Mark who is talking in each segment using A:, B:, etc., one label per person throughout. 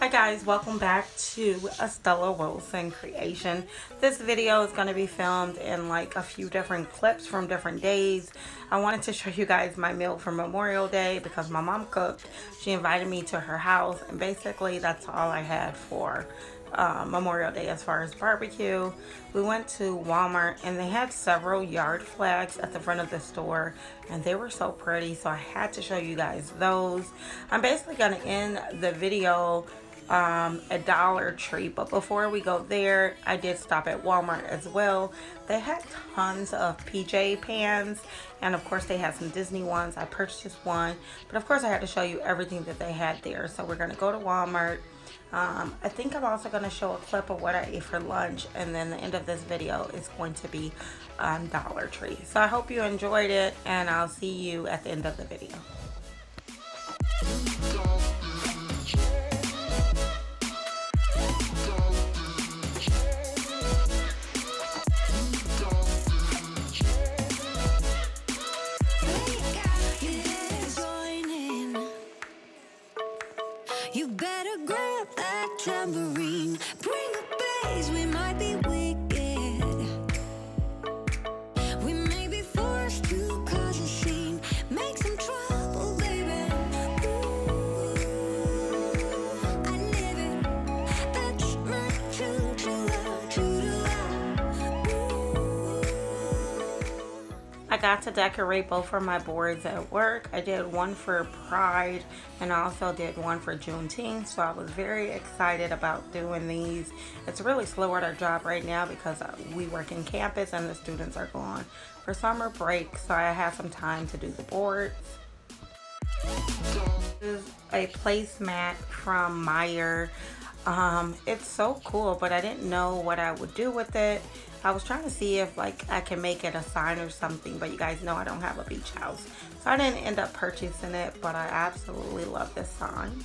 A: Hi guys, welcome back to Estella Wilson Creation. This video is going to be filmed in like a few different clips from different days. I wanted to show you guys my meal for Memorial Day because my mom cooked. She invited me to her house and basically that's all I had for uh, Memorial Day as far as barbecue. We went to Walmart and they had several yard flags at the front of the store and they were so pretty so I had to show you guys those. I'm basically going to end the video um, a Dollar Tree. But before we go there, I did stop at Walmart as well. They had tons of PJ pans. And of course, they had some Disney ones. I purchased one. But of course, I had to show you everything that they had there. So we're going to go to Walmart. Um, I think I'm also going to show a clip of what I ate for lunch. And then the end of this video is going to be um, Dollar Tree. So I hope you enjoyed it. And I'll see you at the end of the video.
B: Tambourine. Bring the bass, we might be wicked.
A: Got to decorate both of my boards at work. I did one for Pride and I also did one for Juneteenth. So I was very excited about doing these. It's really slow at our job right now because uh, we work in campus and the students are gone for summer break. So I have some time to do the boards. This is a placemat from Meijer. Um, it's so cool, but I didn't know what I would do with it. I was trying to see if like I can make it a sign or something, but you guys know I don't have a beach house. So I didn't end up purchasing it, but I absolutely love this sign.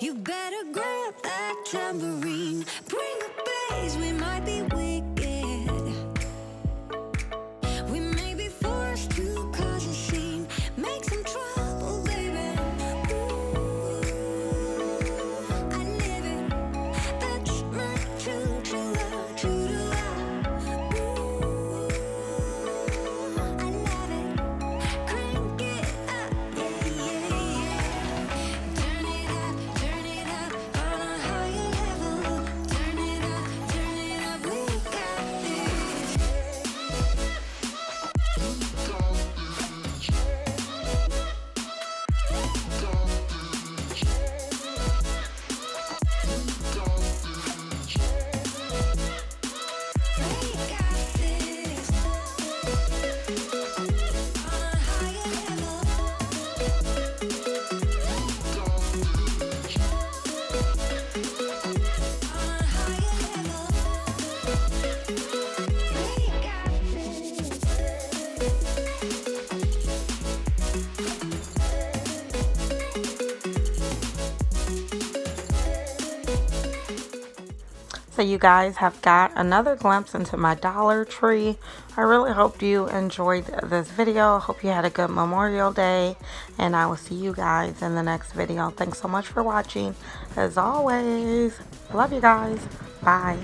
B: You better grab that tambourine.
A: So you guys have got another glimpse into my Dollar Tree. I really hope you enjoyed this video. Hope you had a good Memorial Day. And I will see you guys in the next video. Thanks so much for watching. As always, love you guys. Bye.